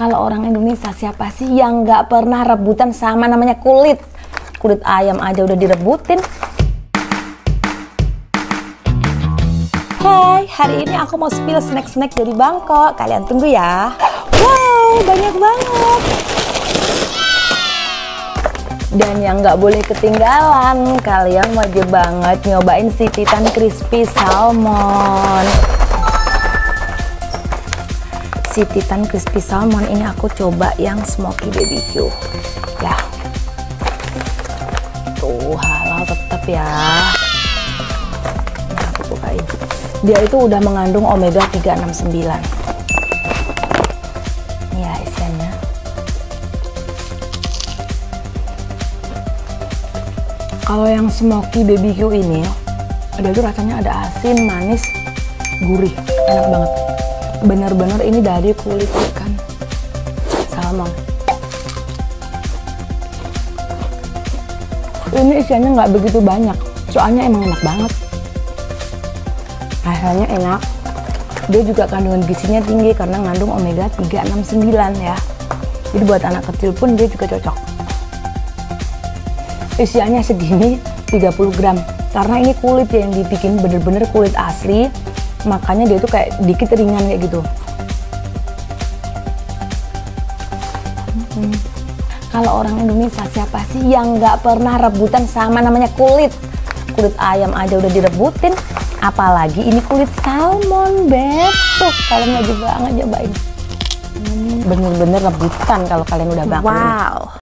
Kalau orang Indonesia siapa sih yang nggak pernah rebutan sama namanya kulit? Kulit ayam aja udah direbutin. Hai, hari ini aku mau spill snack-snack dari Bangkok. Kalian tunggu ya. Wow, banyak banget. Dan yang nggak boleh ketinggalan, kalian wajib banget nyobain si Titan Crispy Salmon. Si Titan Crispy Salmon ini aku coba yang smoky BBQ. Ya. Tuh, halal tetap ya. Nah, aku bukain. Dia itu udah mengandung omega 369. Ya, isiannya. Kalau yang smoky BBQ ini, ada tuh rasanya ada asin, manis, gurih, enak banget. Bener-bener ini dari kulit ikan salmon. Ini isiannya nggak begitu banyak, soalnya emang enak banget. Rasanya enak. Dia juga kandungan gizinya tinggi karena ngandung omega 369 ya. Jadi buat anak kecil pun dia juga cocok isiannya segini 30 gram karena ini kulit ya yang dibikin bener-bener kulit asli makanya dia tuh kayak dikit ringan kayak gitu. Hmm. kalau orang Indonesia siapa sih yang nggak pernah rebutan sama namanya kulit? Kulit ayam aja udah direbutin apalagi ini kulit salmon beb. Tuh kalian wajib banget cobain bener-bener rebutan kalau kalian udah bakar Wow.